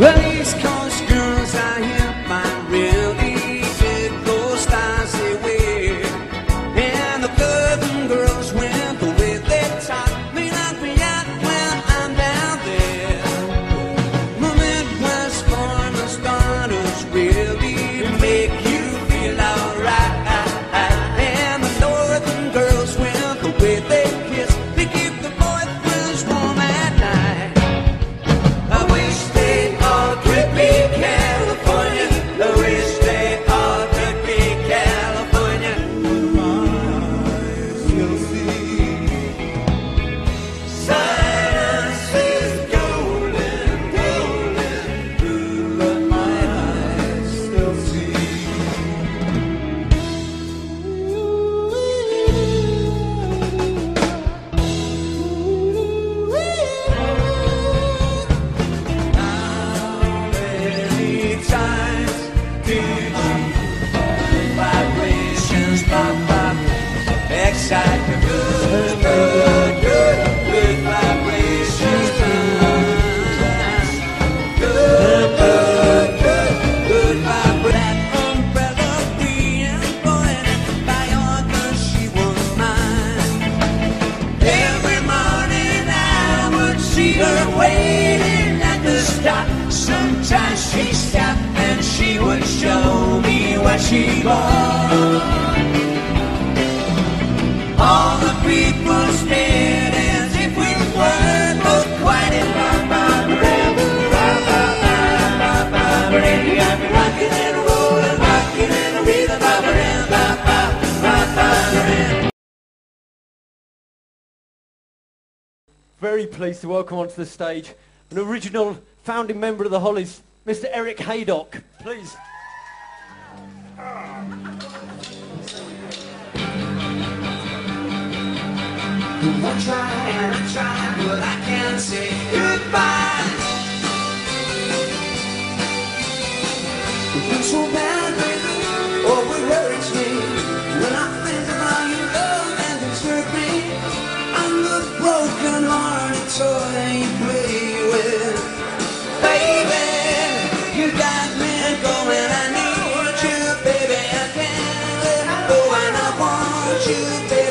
Well, he's coming. would show me where she was. All the people stared as if we were both quite in love. Rockin' and rollin', rockin' and reelin', rockin' and rockin' and very pleased to welcome onto the stage an original founding member of the Hollies, Mr. Eric Haydock, please. I and I but I can't say goodbye. It's so bad. you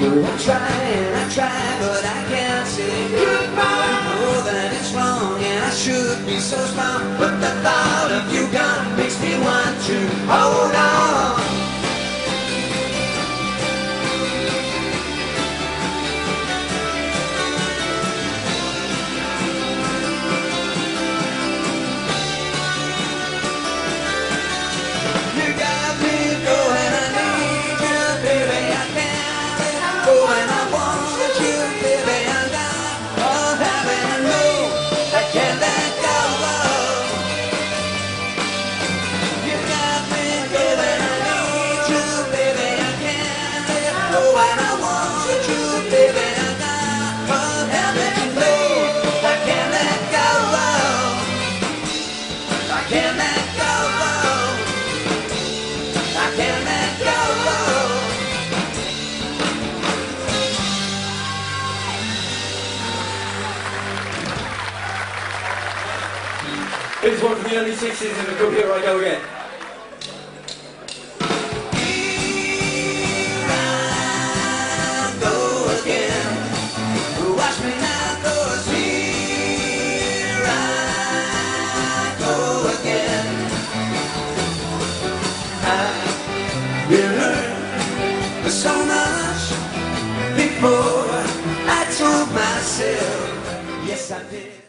I'm trying, I try, but I can't say goodbye. I Know that it's wrong and I should be so strong, but. Here's one from the early 60s in the come here I go again. so much before I told myself, yes I did.